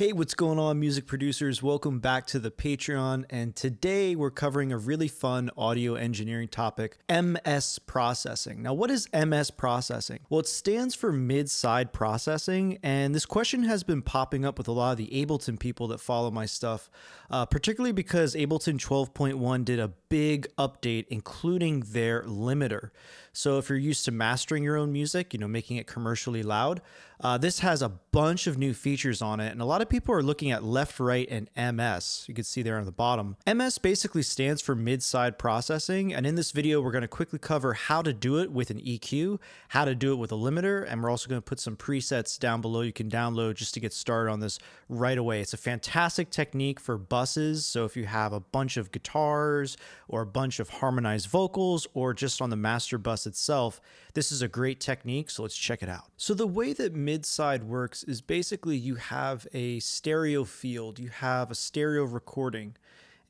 Hey, what's going on, music producers? Welcome back to the Patreon. And today we're covering a really fun audio engineering topic MS processing. Now, what is MS processing? Well, it stands for mid side processing. And this question has been popping up with a lot of the Ableton people that follow my stuff, uh, particularly because Ableton 12.1 did a big update, including their limiter. So if you're used to mastering your own music, you know, making it commercially loud, uh, this has a bunch of new features on it. And a lot of people are looking at left, right, and MS. You can see there on the bottom. MS basically stands for mid-side processing. And in this video, we're going to quickly cover how to do it with an EQ, how to do it with a limiter, and we're also going to put some presets down below you can download just to get started on this right away. It's a fantastic technique for buses. So if you have a bunch of guitars or a bunch of harmonized vocals or just on the master bus itself, this is a great technique, so let's check it out. So the way that mid-side works is basically you have a stereo field, you have a stereo recording,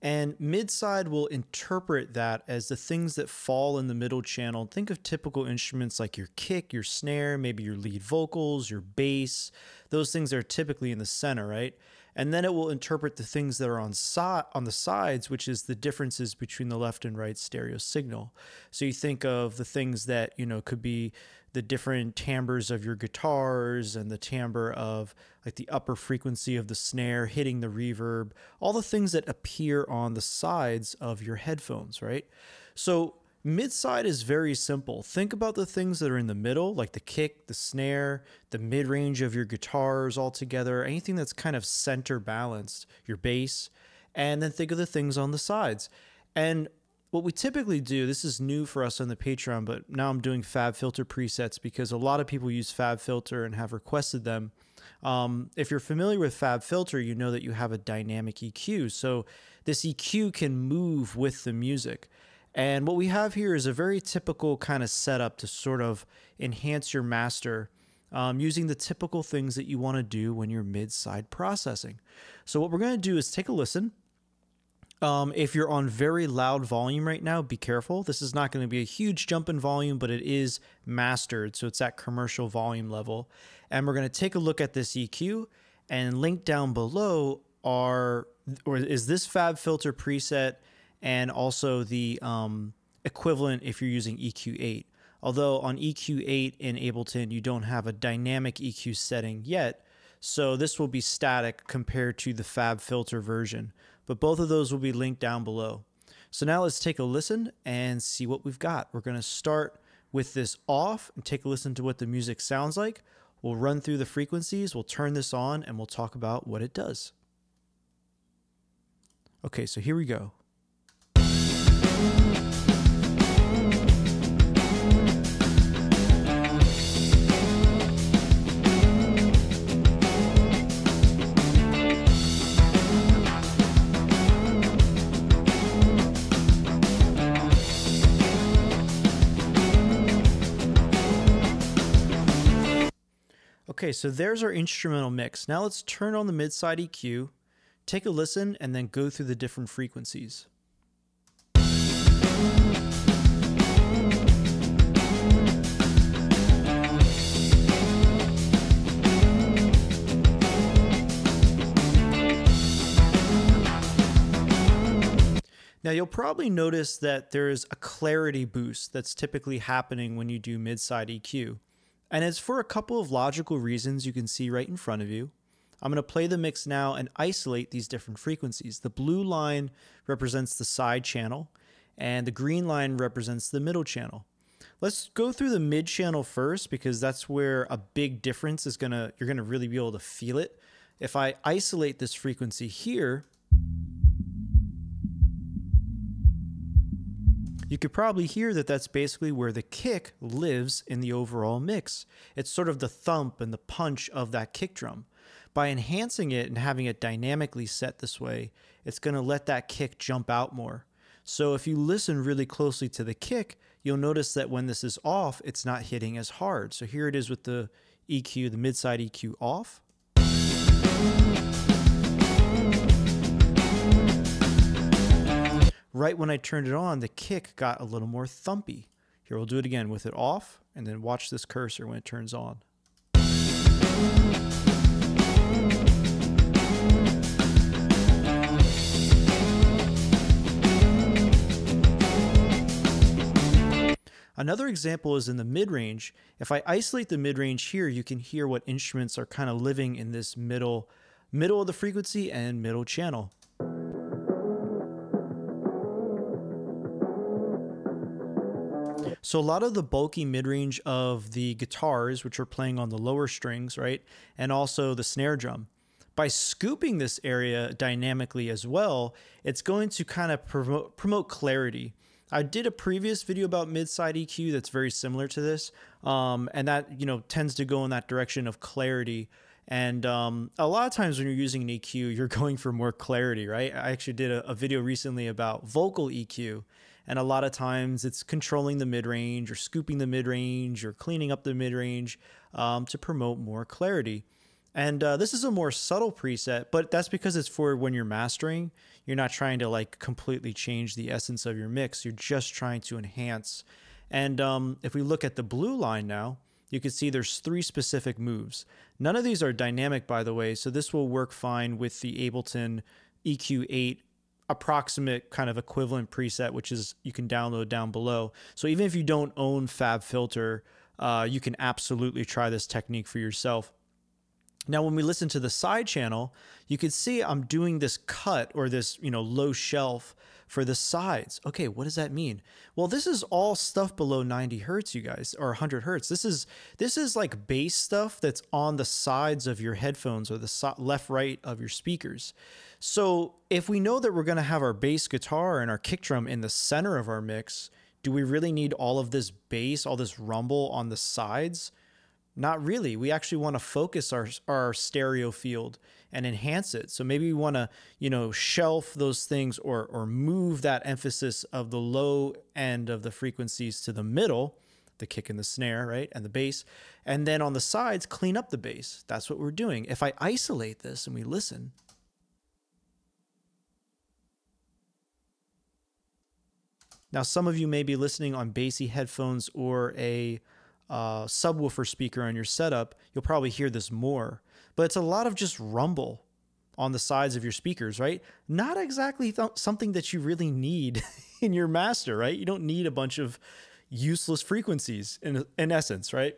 and mid-side will interpret that as the things that fall in the middle channel. Think of typical instruments like your kick, your snare, maybe your lead vocals, your bass. Those things are typically in the center, right? and then it will interpret the things that are on si- on the sides, which is the differences between the left and right stereo signal. So you think of the things that you know could be the different timbres of your guitars and the timbre of like the upper frequency of the snare hitting the reverb, all the things that appear on the sides of your headphones, right? So Mid-side is very simple. Think about the things that are in the middle, like the kick, the snare, the mid-range of your guitars all together, anything that's kind of center balanced, your bass, and then think of the things on the sides. And what we typically do, this is new for us on the Patreon, but now I'm doing Fab Filter presets because a lot of people use Fab Filter and have requested them. Um, if you're familiar with Fab Filter, you know that you have a dynamic EQ. So this EQ can move with the music. And what we have here is a very typical kind of setup to sort of enhance your master um, using the typical things that you want to do when you're mid-side processing. So what we're going to do is take a listen. Um, if you're on very loud volume right now, be careful. This is not going to be a huge jump in volume, but it is mastered. So it's at commercial volume level. And we're going to take a look at this EQ and link down below are, or is this fab filter preset and also the um, equivalent if you're using EQ8. Although on EQ8 in Ableton, you don't have a dynamic EQ setting yet, so this will be static compared to the fab filter version. But both of those will be linked down below. So now let's take a listen and see what we've got. We're going to start with this off and take a listen to what the music sounds like. We'll run through the frequencies, we'll turn this on, and we'll talk about what it does. Okay, so here we go. Okay, so there's our instrumental mix. Now let's turn on the mid-side EQ, take a listen, and then go through the different frequencies. Now you'll probably notice that there is a clarity boost that's typically happening when you do mid-side EQ. And it's for a couple of logical reasons you can see right in front of you. I'm going to play the mix now and isolate these different frequencies. The blue line represents the side channel and the green line represents the middle channel. Let's go through the mid channel first because that's where a big difference is going to you're going to really be able to feel it. If I isolate this frequency here, you could probably hear that that's basically where the kick lives in the overall mix. It's sort of the thump and the punch of that kick drum. By enhancing it and having it dynamically set this way, it's going to let that kick jump out more. So if you listen really closely to the kick, you'll notice that when this is off, it's not hitting as hard. So here it is with the EQ, the mid-side EQ off. right when I turned it on, the kick got a little more thumpy. Here, we'll do it again with it off, and then watch this cursor when it turns on. Another example is in the mid-range. If I isolate the mid-range here, you can hear what instruments are kind of living in this middle, middle of the frequency and middle channel. So a lot of the bulky mid-range of the guitars, which are playing on the lower strings, right, and also the snare drum, by scooping this area dynamically as well, it's going to kind of promote, promote clarity. I did a previous video about mid-side EQ that's very similar to this, um, and that you know tends to go in that direction of clarity. And um, a lot of times when you're using an EQ, you're going for more clarity, right? I actually did a, a video recently about vocal EQ, and a lot of times it's controlling the mid range or scooping the mid range or cleaning up the mid range um, to promote more clarity. And uh, this is a more subtle preset, but that's because it's for when you're mastering. You're not trying to like completely change the essence of your mix. You're just trying to enhance. And um, if we look at the blue line now, you can see there's three specific moves. None of these are dynamic, by the way, so this will work fine with the Ableton EQ8 approximate kind of equivalent preset, which is you can download down below. So even if you don't own FabFilter, uh, you can absolutely try this technique for yourself. Now, when we listen to the side channel, you can see I'm doing this cut or this, you know, low shelf for the sides. Okay, what does that mean? Well, this is all stuff below 90 hertz, you guys, or 100 hertz. This is this is like bass stuff that's on the sides of your headphones or the so left right of your speakers. So, if we know that we're going to have our bass guitar and our kick drum in the center of our mix, do we really need all of this bass, all this rumble on the sides? Not really. We actually want to focus our our stereo field and enhance it. So maybe we want to, you know, shelf those things or or move that emphasis of the low end of the frequencies to the middle, the kick and the snare, right? And the bass. And then on the sides, clean up the bass. That's what we're doing. If I isolate this and we listen, Now, some of you may be listening on bassy headphones or a uh, subwoofer speaker on your setup, you'll probably hear this more. But it's a lot of just rumble on the sides of your speakers, right? Not exactly th- something that you really need in your master, right? You don't need a bunch of useless frequencies in, in essence, right?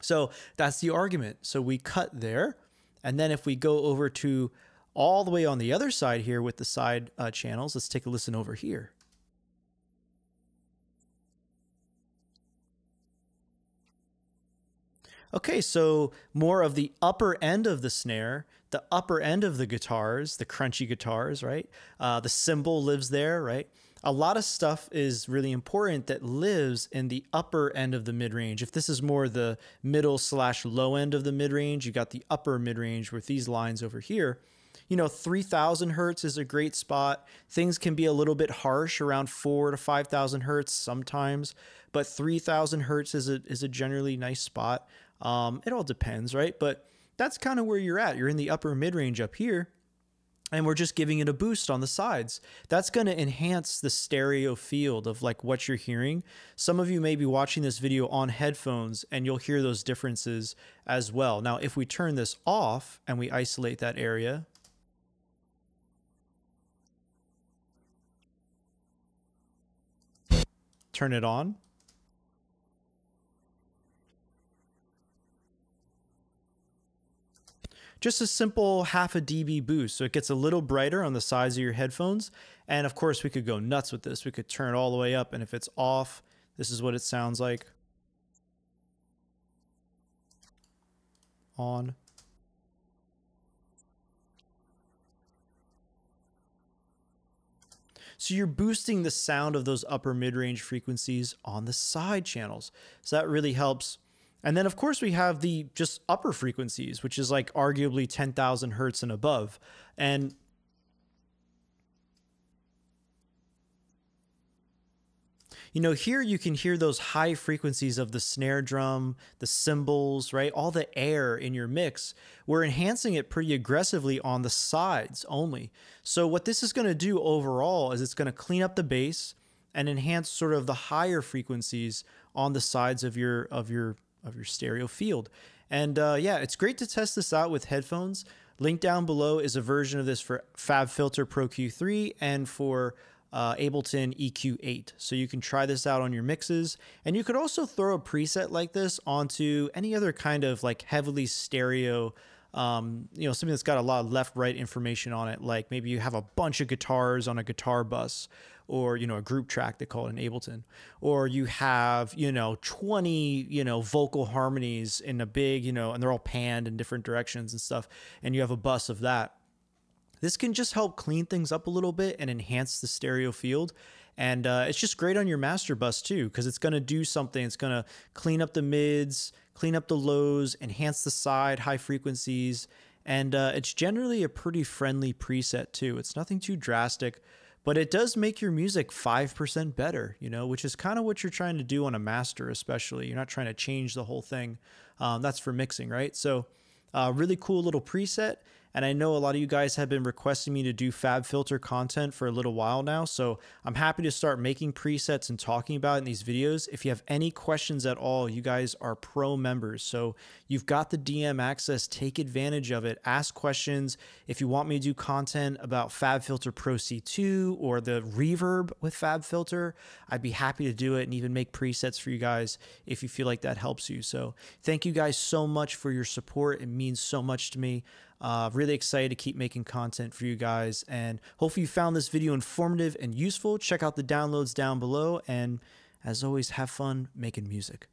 So that's the argument. So we cut there. And then if we go over to all the way on the other side here with the side uh, channels, let's take a listen over here. Okay, so more of the upper end of the snare, the upper end of the guitars, the crunchy guitars, right? Uh, the cymbal lives there, right? A lot of stuff is really important that lives in the upper end of the mid range. If this is more the middle slash low end of the mid range, you got the upper mid range with these lines over here. You know, 3000 hertz is a great spot. Things can be a little bit harsh around four to 5000 hertz sometimes, but 3000 hertz is a, is a generally nice spot. Um, it all depends, right? But that's kind of where you're at. You're in the upper mid range up here, and we're just giving it a boost on the sides. That's going to enhance the stereo field of like what you're hearing. Some of you may be watching this video on headphones and you'll hear those differences as well. Now, if we turn this off and we isolate that area, turn it on, just a simple half a dB boost. So it gets a little brighter on the sides of your headphones. And of course, we could go nuts with this. We could turn it all the way up. And if it's off, this is what it sounds like. On. So you're boosting the sound of those upper mid-range frequencies on the side channels. So that really helps and then, of course, we have the just upper frequencies, which is like arguably 10,000 hertz and above. And you know, here you can hear those high frequencies of the snare drum, the cymbals, right? All the air in your mix. We're enhancing it pretty aggressively on the sides only. So, what this is going to do overall is it's going to clean up the bass and enhance sort of the higher frequencies on the sides of your of your of your stereo field. And uh, yeah, it's great to test this out with headphones. Link down below is a version of this for FabFilter Pro Q3 and for uh, Ableton EQ8. So you can try this out on your mixes. And you could also throw a preset like this onto any other kind of like heavily stereo, um, you know, something that's got a lot of left right information on it. Like maybe you have a bunch of guitars on a guitar bus or, you know, a group track, they call it an Ableton. Or you have, you know, 20, you know, vocal harmonies in a big, you know, and they're all panned in different directions and stuff. And you have a bus of that this can just help clean things up a little bit and enhance the stereo field. And uh, it's just great on your master bus too, because it's going to do something. It's going to clean up the mids, clean up the lows, enhance the side high frequencies. And uh, it's generally a pretty friendly preset too. It's nothing too drastic, but it does make your music 5% better, you know, which is kind of what you're trying to do on a master, especially. You're not trying to change the whole thing. Um, that's for mixing, right? So, uh, really cool little preset. And I know a lot of you guys have been requesting me to do FabFilter content for a little while now. So I'm happy to start making presets and talking about in these videos. If you have any questions at all, you guys are pro members. So you've got the DM access, take advantage of it. Ask questions. If you want me to do content about FabFilter Pro C2 or the reverb with FabFilter, I'd be happy to do it and even make presets for you guys if you feel like that helps you. So thank you guys so much for your support. It means so much to me. Uh, really excited to keep making content for you guys. And hopefully, you found this video informative and useful. Check out the downloads down below. And as always, have fun making music.